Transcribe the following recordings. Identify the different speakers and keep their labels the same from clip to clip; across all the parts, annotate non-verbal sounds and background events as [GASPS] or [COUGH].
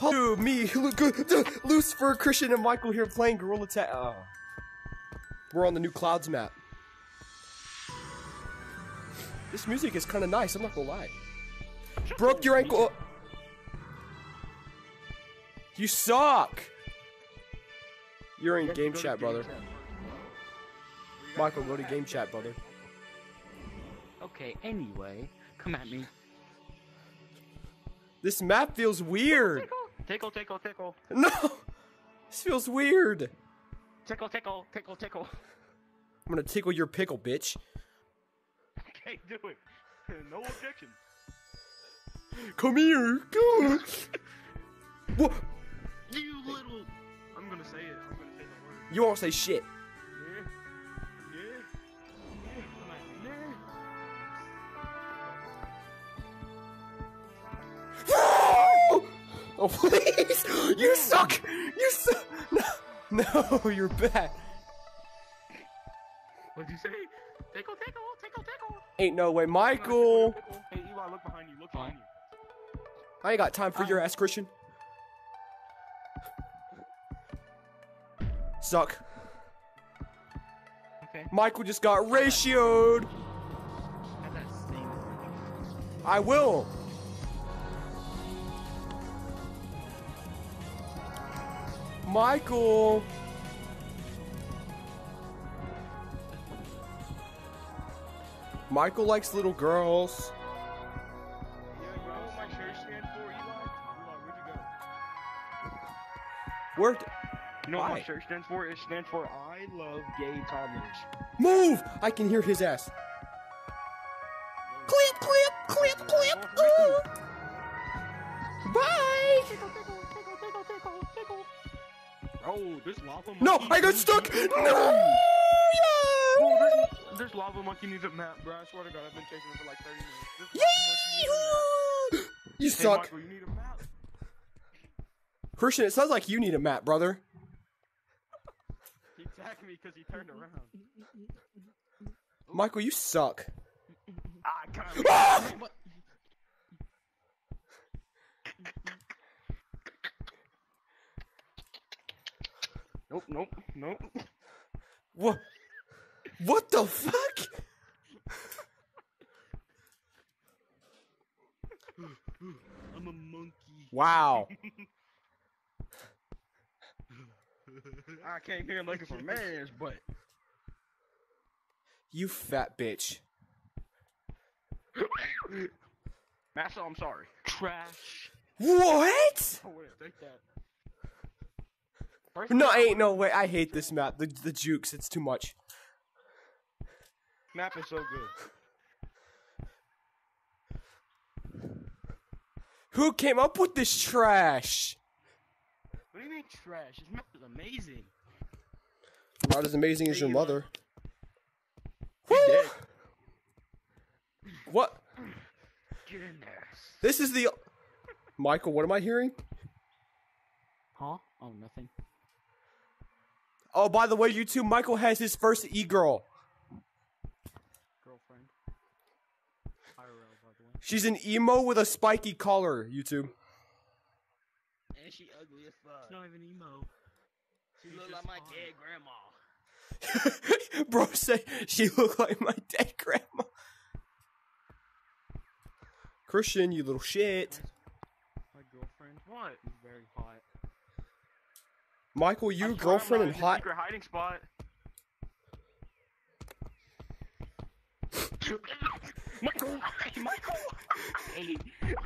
Speaker 1: Dude, me, Lucifer, Christian, and Michael here playing Gorilla Tag. Oh. We're on the new Clouds map. This music is kind of nice, I'm not gonna lie. Broke your ankle. You suck! You're in game chat, brother. Michael, go to game chat, brother.
Speaker 2: Okay, anyway, come at me.
Speaker 1: This map feels weird.
Speaker 2: Tickle, tickle, tickle. [LAUGHS]
Speaker 1: No! This feels weird.
Speaker 2: Tickle, tickle, tickle, tickle.
Speaker 1: I'm gonna tickle your pickle, bitch.
Speaker 2: I [LAUGHS] can't do it. [LAUGHS] No objection.
Speaker 1: Come here. Come. what?
Speaker 2: You little. I'm gonna say it. I'm gonna say the word.
Speaker 1: You won't say shit. Oh [LAUGHS] please! You suck! You suck! No, no, you're bad.
Speaker 2: What'd you say? Tickle, tickle, tickle, tickle.
Speaker 1: Ain't no way, Michael.
Speaker 2: Hey, Eli, look behind you. Look behind you.
Speaker 1: I ain't got time for your ass, Christian. Suck.
Speaker 2: Okay.
Speaker 1: Michael just got ratioed.
Speaker 2: Have that sting.
Speaker 1: I will. Michael. Michael likes little girls.
Speaker 2: Yeah, you know what stands for, Eli? Eli, where'd you go?
Speaker 1: Where?
Speaker 2: You know what my shirt stands for? It stands for I love gay toddlers.
Speaker 1: Move! I can hear his ass. Clip, clip, clip, clip. Ooh. Bye.
Speaker 2: This lava monkey.
Speaker 1: No, I got stuck. No.
Speaker 2: This, this lava monkey needs a map, bro. I swear to God, I've been chasing him for like 30 minutes. This lava monkey needs a map.
Speaker 1: Yee! You
Speaker 2: Hey,
Speaker 1: suck.
Speaker 2: Michael, you need a map.
Speaker 1: Christian, it sounds like you need a map, brother.
Speaker 2: He attacked me because he turned around.
Speaker 1: Michael, you suck. Ah!
Speaker 2: Nope, nope, nope.
Speaker 1: What? What the fuck?
Speaker 2: I'm a monkey.
Speaker 1: Wow.
Speaker 2: I came here looking for man's butt.
Speaker 1: You fat bitch.
Speaker 2: Master, I'm sorry. Trash.
Speaker 1: What?
Speaker 2: Oh, wait, take that. First
Speaker 1: No,
Speaker 2: map-
Speaker 1: ain't no way. I hate this map. The the jukes. It's too much.
Speaker 2: Map is so good.
Speaker 1: Who came up with this trash?
Speaker 2: What do you mean trash? This map is amazing.
Speaker 1: Not as amazing as your
Speaker 2: Hey,
Speaker 1: mother.
Speaker 2: He
Speaker 1: Woo! What?
Speaker 2: Get in there.
Speaker 1: This is the. Michael, what am I hearing?
Speaker 2: Huh? Oh, nothing.
Speaker 1: Oh, by the way, you two, Michael has his first e girl.
Speaker 2: Girlfriend. IRL, by the way.
Speaker 1: She's an emo with a spiky collar. YouTube.
Speaker 2: And she ugly as fuck. She's not even emo. She look like my dead grandma. [LAUGHS]
Speaker 1: Bro, say she looked like my dead grandma. Christian, you little shit.
Speaker 2: My girlfriend. What? She's very hot.
Speaker 1: Michael, you girlfriend and hot.
Speaker 2: Secret hiding spot. Michael, Michael. Hey. [LAUGHS]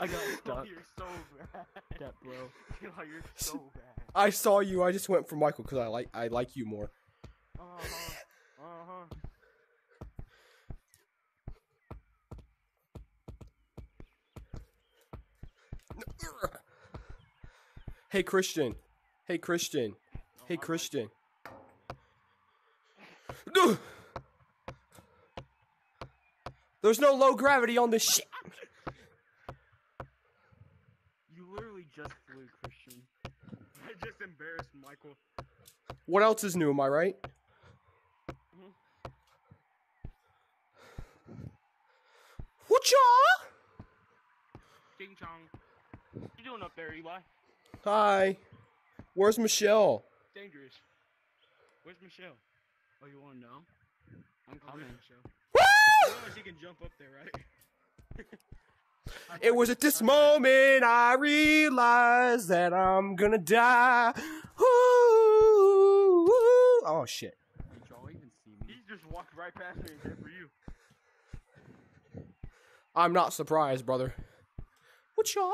Speaker 2: I got stuck. You're so bad. That bro. [LAUGHS] you're so bad.
Speaker 1: I saw you. I just went for Michael because I like I like you more. [LAUGHS]
Speaker 2: Uh huh. Uh huh.
Speaker 1: Hey Christian. Hey Christian. Hey Christian. There's no low gravity on this shit.
Speaker 2: You literally just flew, Christian. I just embarrassed Michael.
Speaker 1: What else is new? Am I right? Mm-hmm. Whatcha?
Speaker 2: Ching chong. What you doing up there, Eli?
Speaker 1: Hi. Where's Michelle?
Speaker 2: Dangerous. Where's Michelle? Oh, you want to know? I'm coming. Michelle.
Speaker 1: Woo!
Speaker 2: You know she can jump up there, right?
Speaker 1: It was at this moment I realized that I'm gonna die. Ooh, ooh. Oh shit.
Speaker 3: Did y'all even see me?
Speaker 2: He just walked right past me and came for you.
Speaker 1: I'm not surprised, brother. What y'all?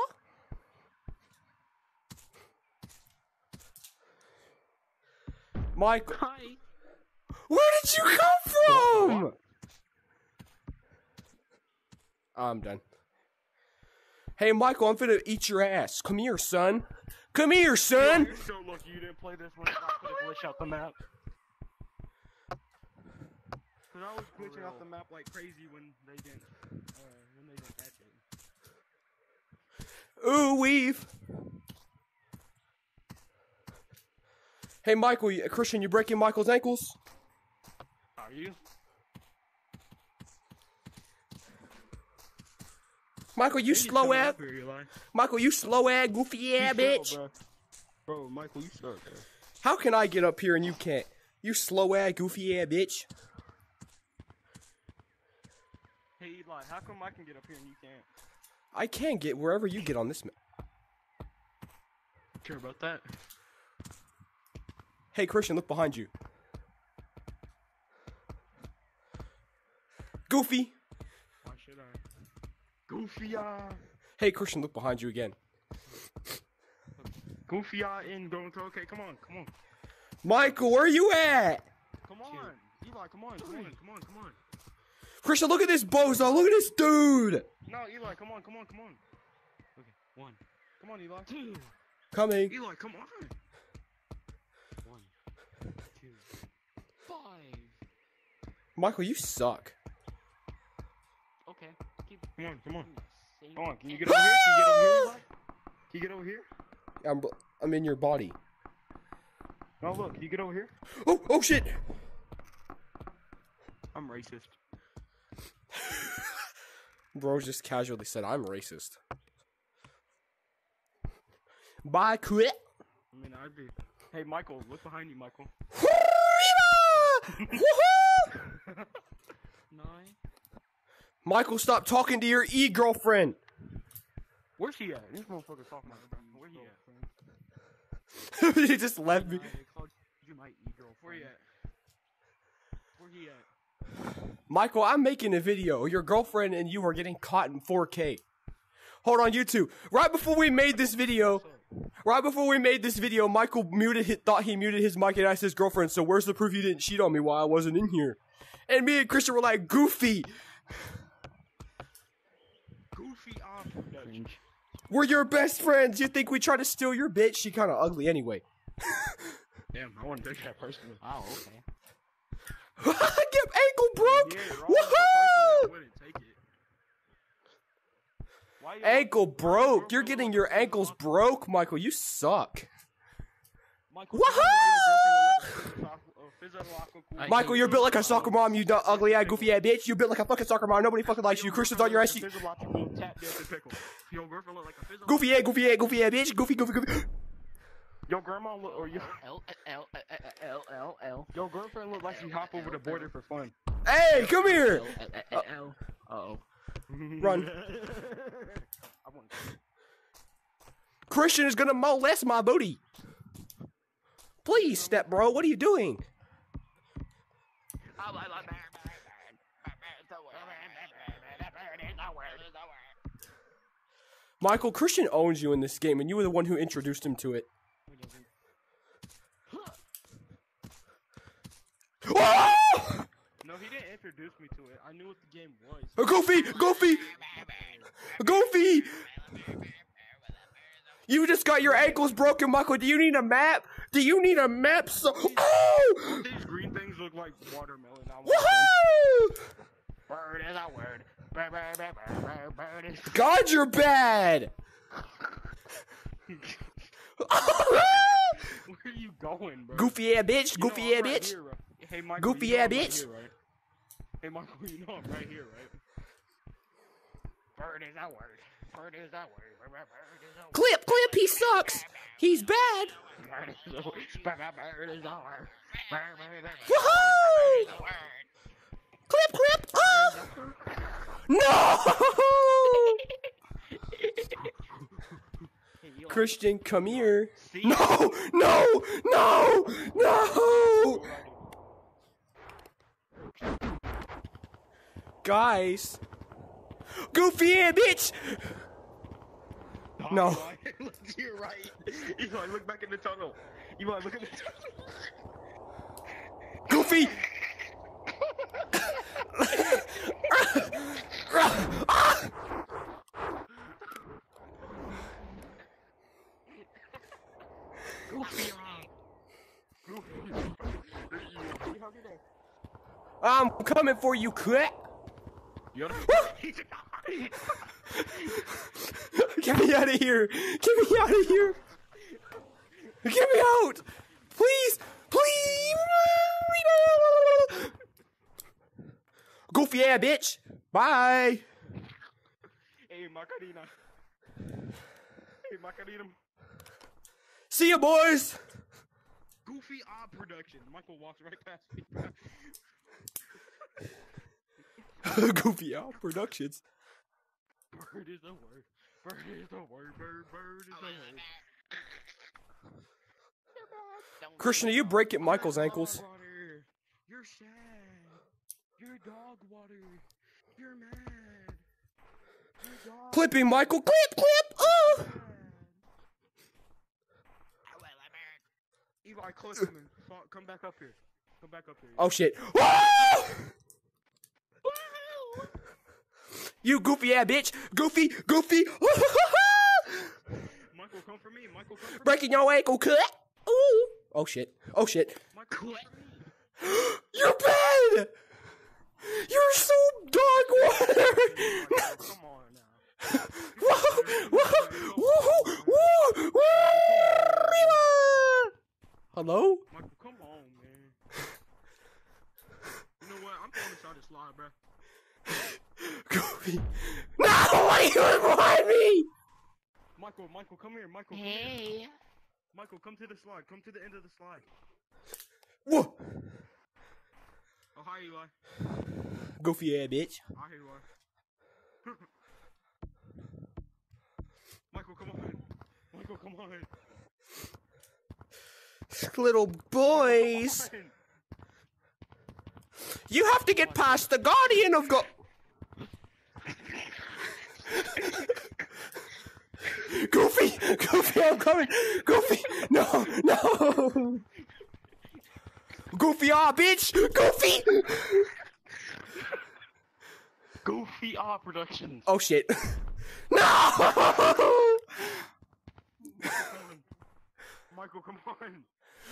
Speaker 1: Michael,
Speaker 3: Hi.
Speaker 1: where did you come from? I'm done. Hey, Michael, I'm finna eat your ass. Come here, son. Come here, son.
Speaker 2: You're so lucky you didn't play this one. I could have glitched out the map. Cause I was glitching off the map like crazy when they didn't, uh, when they didn't catch it.
Speaker 1: Ooh, weave. Hey, Michael, you- Christian, you breaking Michael's ankles?
Speaker 2: Are you?
Speaker 1: Michael, you slow ass.
Speaker 2: up here, Eli.
Speaker 1: Michael, you slow ass, goofy
Speaker 2: ass
Speaker 1: bitch.
Speaker 2: Bro. bro, Michael, you suck, bro.
Speaker 1: How can I get up here and you can't? You slow ass, goofy ass bitch.
Speaker 2: Hey, Eli, how come I can get up here and you can't?
Speaker 1: I can get wherever you get on this map.
Speaker 2: Sure about that?
Speaker 1: Hey, Christian, look behind you. Goofy.
Speaker 2: Why should I? Goofy eye.
Speaker 1: Hey, Christian, look behind you again.
Speaker 2: Goofy eye in going to okay, come on, come on.
Speaker 1: Michael, where are you at?
Speaker 2: Come on. Eli, come on, come on, come on, come on.
Speaker 1: Christian, look at this bozo. Look at this dude.
Speaker 2: No, Eli, come on, come on, come on. Okay, one. Come on, Eli. Two.
Speaker 1: Coming.
Speaker 2: Eli, come on.
Speaker 3: One, two, five.
Speaker 1: Michael, you suck.
Speaker 3: Okay. Keep.
Speaker 2: Come on, come on. Come on, can you get over here? Can you get over here, Can you get over here?
Speaker 1: I'm, I'm in your body.
Speaker 2: Oh, look, can you get over here?
Speaker 1: Oh, oh shit.
Speaker 2: I'm racist. [LAUGHS]
Speaker 1: Bro just casually said, I'm racist. Bye, quit.
Speaker 2: I mean, I'd be. Hey, Michael, look behind you, Michael. [LAUGHS]
Speaker 3: Nine.
Speaker 1: Michael, stop talking to your e girlfriend.
Speaker 2: Where's he at? This motherfucker's talking about Where he at? [LAUGHS]
Speaker 1: he just left me.
Speaker 3: Nine. They you my e-girlfriend.
Speaker 2: Where he at? Where he at?
Speaker 1: Michael, I'm making a video. Your girlfriend and you are getting caught in 4K. Hold on, YouTube. Right before we made this video, right before we made this video, Michael muted, his, thought he muted his mic and asked his girlfriend, "So where's the proof you didn't cheat on me while I wasn't in here?" And me and Christian were like, "Goofy,
Speaker 2: Goofy off. Dutch.
Speaker 1: we're your best friends. You think we try to steal your bitch? She kind of ugly anyway." [LAUGHS]
Speaker 2: Damn, I want to take that personally.
Speaker 3: Oh, okay. [LAUGHS]
Speaker 1: I Get ankle broke.
Speaker 2: Yeah, you're wrong, but personally, I
Speaker 1: Woohoo!
Speaker 2: wouldn't take it. Why you-
Speaker 1: Ankle broke. You're getting your ankles broke, Michael. You suck.
Speaker 2: Michael, tell me why your girlfriend look like a physical- physiological-
Speaker 3: I-
Speaker 1: Michael, you're built like a soccer mom, you dumb, ugly ass, goofy ass bitch. You're built like a fucking soccer mom. Nobody fucking likes you.
Speaker 2: Your
Speaker 1: Christian's on your ass. You-
Speaker 2: look like a physiological tap dancing pickle. Your girlfriend look like a physiological-
Speaker 1: Goofy ass, goofy ass, goofy ass, bitch. Goofy, goofy, goofy.
Speaker 2: Your grandma look, or your,
Speaker 3: L L L L L L.
Speaker 2: your girlfriend look like she hop over the border for fun.
Speaker 1: Hey, come here.
Speaker 3: L L L.
Speaker 1: Run.
Speaker 2: I want
Speaker 1: Christian is gonna molest my booty. Please, step bro. What are you doing? Michael, Christian owns you in this game, and you were the one who introduced him to it.
Speaker 2: No, he didn't introduce me to it. I knew what the game was.
Speaker 1: Uh, goofy, Goofy, Goofy. You just got your ankles broken, Michael. Do you need a map? Do you need a map? So, oh,
Speaker 2: These green things look like watermelon. I want them.
Speaker 1: woohoo!
Speaker 2: Bird is a word. Bird, bird, bird, bird, bird, bird is.
Speaker 1: God, you're bad. [LAUGHS]
Speaker 2: Where are you going, bro?
Speaker 1: Goofy ass bitch, goofy ass bitch. Goofy ass bitch.
Speaker 2: Here, right? Hey, Michael, you know I'm right here, right? Bird is a word.
Speaker 3: Bird is the word. Bird, bird, bird is the word.
Speaker 1: Clip, clip, he sucks. He's bad.
Speaker 3: Bird is the word. Bird, bird, bird is the word. Bird, bird, bird, bird
Speaker 1: Woohoo!
Speaker 3: is the word.
Speaker 1: Clip, clip. Oh! No! Christian, come here.
Speaker 2: See?
Speaker 1: No, no, no, no! Guys. Goofy yeah, bitch! No. [LAUGHS]
Speaker 2: Look to your right. Eli, look back in the tunnel. Eli, look at the tunnel.
Speaker 1: Goofy!
Speaker 3: goofy. [LAUGHS]
Speaker 1: I'm coming for you, quick! [LAUGHS] [LAUGHS] Get me out of here! Get me out of here! Get me out! Please! Please! Goofy yeah, bitch! Bye!
Speaker 2: Hey, Macarena. Hey, Macarena.
Speaker 1: See ya, boys!
Speaker 2: Goofy Odd Production. Michael walks right past me. [LAUGHS]
Speaker 1: Goofy Owl Productions.
Speaker 2: Bird is the word. Bird is the word. Bird, bird is the word.
Speaker 1: Christian, are you breaking Michael's ankles?
Speaker 2: Dog water. You're sad. You're dog water. You're mad. You're
Speaker 1: Clipping Michael, clip, clip! Oh!
Speaker 2: mad. Eli, close him and come back up here. Come back up here.
Speaker 1: Oh shit. You goofy yeah, bitch! Goofy, goofy! [LAUGHS]
Speaker 2: Michael, come for me. Michael, come for me.
Speaker 1: Breaking your ankle, cut! Ooh! Oh shit. Oh shit.
Speaker 2: Michael. [GASPS]
Speaker 1: You're bad! You're so dog water!
Speaker 2: Come on now. [LAUGHS]
Speaker 1: Whoa! Whoa! Whoa! Whoa! Whoa! Hello?
Speaker 2: Michael, come on, man. You know what? I'm throwing this out of slide, bro. [LAUGHS]
Speaker 1: Goofy. [LAUGHS] No! Why are you behind me?
Speaker 2: Michael, Michael, come here. Michael, come here.
Speaker 3: Hey.
Speaker 2: Michael, come to the slide. Come to the end of the slide.
Speaker 1: Whoa!
Speaker 2: Oh, hi, Eli.
Speaker 1: Goofy yeah, bitch.
Speaker 2: Hi, Eli. [LAUGHS] Michael, come on. Michael, come on.
Speaker 1: Little boys.
Speaker 2: Come on.
Speaker 1: You have to get past the Guardian of Go. Goofy! Goofy, I'm coming! Goofy! No! No! Goofy, ah, bitch! Goofy!
Speaker 3: Goofy R Productions.
Speaker 1: Oh shit. [LAUGHS] No!
Speaker 2: Michael, come on.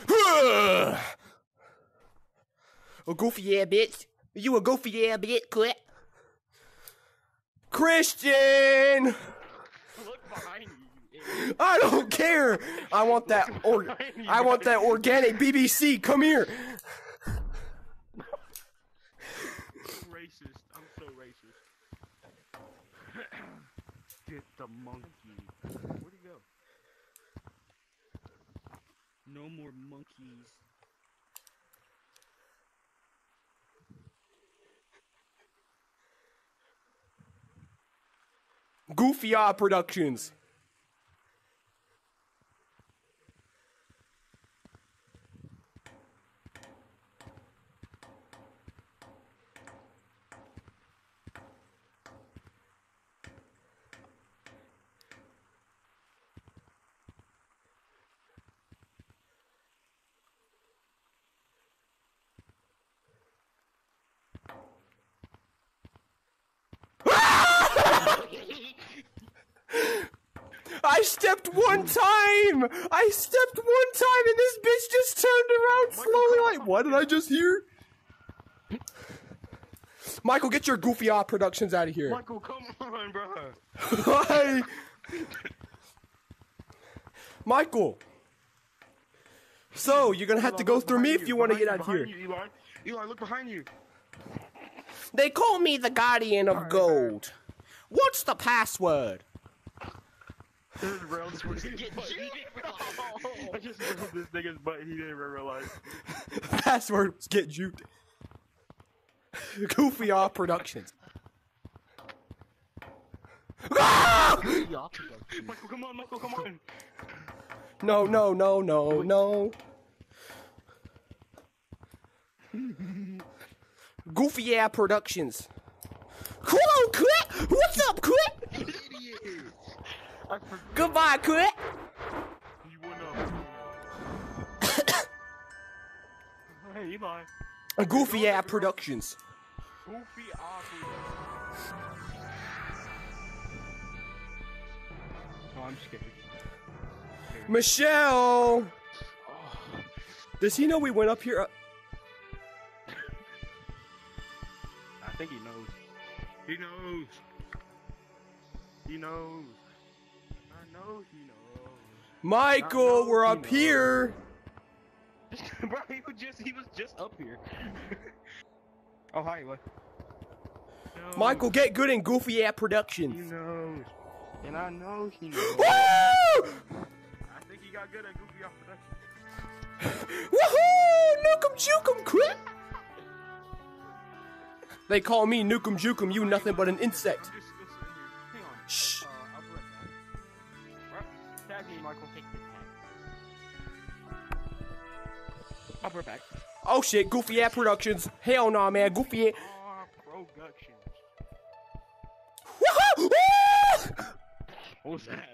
Speaker 2: [SIGHS]
Speaker 1: a goofy yeah, bitch. You a goofy yeah, bitch, quit. Christian!
Speaker 2: Look behind you. you idiot.
Speaker 1: I don't care. I want that or I want that organic BBC. Come here.
Speaker 2: racist. I'm so racist. [CLEARS THROAT] Get the monkey. Where'd he go? No more monkeys.
Speaker 1: Goofy Productions. I stepped one time. I stepped one time, and this bitch just turned around slowly. Like, what did I just hear? Michael, get your Goofy Eye Productions out of here.
Speaker 2: Michael, come on, bro.
Speaker 1: Why? Michael. So you're gonna have to go through me if you want to get out of here.
Speaker 2: You, Eli. Eli, look behind you.
Speaker 1: They call me the Guardian of Gold. What's the password?
Speaker 2: just railed
Speaker 3: Get
Speaker 2: butt.
Speaker 3: juked. [LAUGHS]
Speaker 2: I just railed this nigga's butt. He didn't even realize. [LAUGHS]
Speaker 1: Password was get juked. Goofy Off Productions.
Speaker 2: Michael, come on, Michael, come on.
Speaker 1: No, no, no, no, no. Goofy Yeah Productions. Come on, Quit! What's up, Quit? Goodbye, Quit!
Speaker 2: hey, Eli.
Speaker 1: Goofy Yeah Productions.
Speaker 2: Goofy. Oh, I'm scared.
Speaker 1: Michelle! Does he know we went up here?
Speaker 2: I think he knows. He knows. He knows. I know he knows.
Speaker 1: Michael, we're up
Speaker 2: knows.
Speaker 1: here. [LAUGHS]
Speaker 2: Bro, he was just he was just up here. [LAUGHS] oh hi, what? No,
Speaker 1: Michael, get good in Goofy Yeah
Speaker 2: he knows, and I know he knows.
Speaker 1: Woo!
Speaker 2: I think he got good at goofy off production. [LAUGHS]
Speaker 1: Woohoo! Nukem Jukem, quit! They call me Nukem Jukem, you nothing but an insect.
Speaker 2: Just, just in here. Hang on.
Speaker 1: Shh.
Speaker 2: Uh, I'll be back. Right? Tag me, Michael.
Speaker 3: Take the tag.
Speaker 2: I'll be right back.
Speaker 1: Oh shit, Goofy Yeah Productions. Hell nah, man, Goofy Yeah.
Speaker 2: Ah, production.
Speaker 1: Woohoo!
Speaker 2: What was that?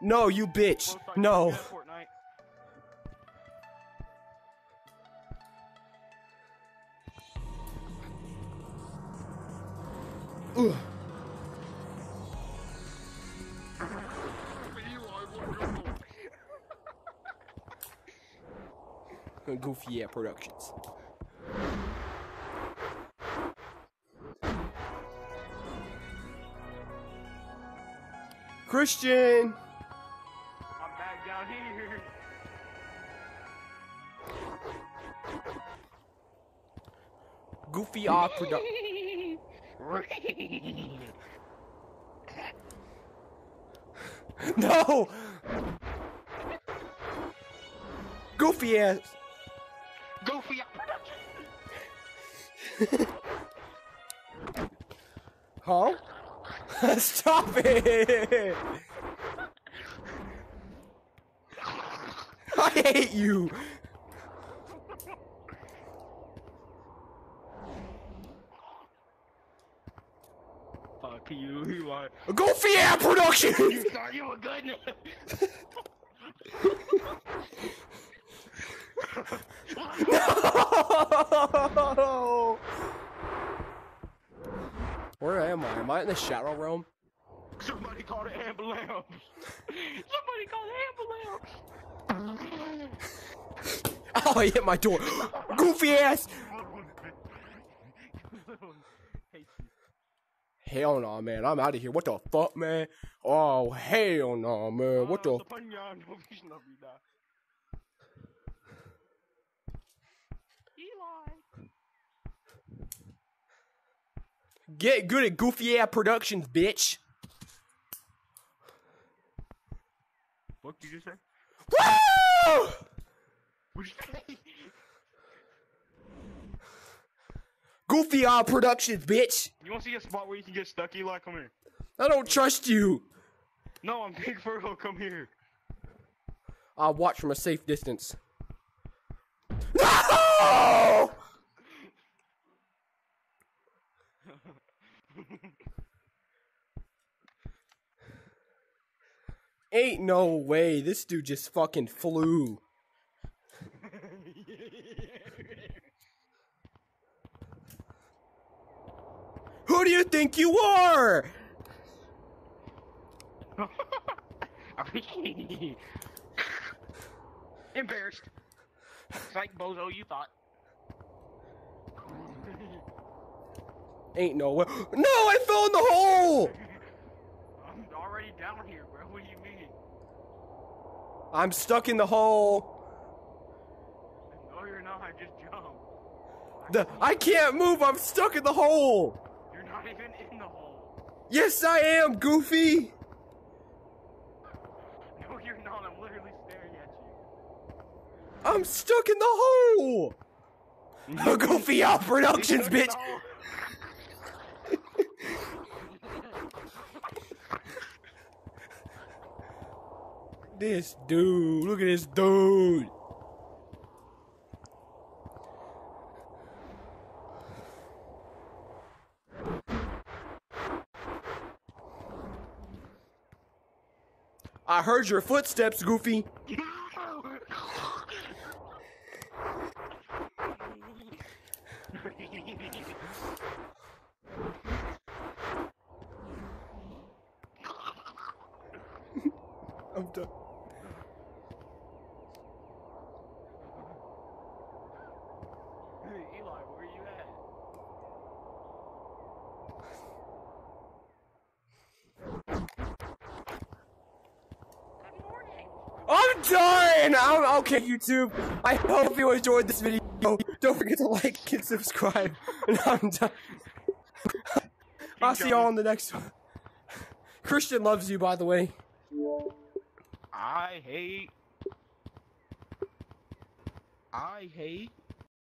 Speaker 1: No, you bitch. No. Ugh. [LAUGHS] Goofy Yeah Productions. Christian!
Speaker 2: I'm back down here.
Speaker 1: Goofy Off Productions. [LAUGHS] [LAUGHS] No! Goofy ass.
Speaker 3: Goofy production. [LAUGHS]
Speaker 1: Huh? [LAUGHS] Stop it! I hate you.
Speaker 2: Fuck you, Eli.
Speaker 1: Goofy ass Productions.
Speaker 3: You thought you were good.
Speaker 1: No! [LAUGHS] Where am I? Am I in the shadow realm?
Speaker 2: Somebody called an ambulance. Somebody called an ambulance. [LAUGHS]
Speaker 1: Oh, I hit my door. Goofy ass. [LAUGHS] Hell no, man. I'm out of here. What the fuck, man? Oh, hell no, man. What the? Ah, [LAUGHS] get good at Goofy ass Productions, bitch.
Speaker 2: What did you say?
Speaker 1: Woo!
Speaker 2: What'd you say? [LAUGHS]
Speaker 1: Goofy ass Productions, bitch.
Speaker 2: You want to see a spot where you can get stuck, Eli? Come here.
Speaker 1: I don't trust you.
Speaker 2: No, I'm Big Furgo. Come here.
Speaker 1: I'll watch from a safe distance. No! Ain't no way. This dude just fucking flew. [LAUGHS] Who do you think you are? [LAUGHS]
Speaker 3: Embarrassed. Psych bozo, you thought. [LAUGHS]
Speaker 1: Ain't no way. [GASPS] No, I fell in the hole! [LAUGHS]
Speaker 2: I'm already down here, bro. What do you mean?
Speaker 1: I'm stuck in the hole.
Speaker 2: No, you're not. I just jumped.
Speaker 1: The I can't move. I'm stuck in the hole.
Speaker 2: You're not even in the hole.
Speaker 1: Yes, I am, Goofy.
Speaker 2: No. I'm literally staring at you.
Speaker 1: I'm stuck in the hole. [LAUGHS] Goofy Out Productions, bitch. This dude, look at this dude. I heard your footsteps, Goofy. [LAUGHS] I'm done.
Speaker 2: Hey, Eli, where you at?
Speaker 1: I'm done! I'm okay, YouTube. I hope you enjoyed this video. Don't forget to like and subscribe. [LAUGHS] And I'm done. [LAUGHS] I'll see y'all on the next one. Christian loves you, by the way.
Speaker 2: I hate. I hate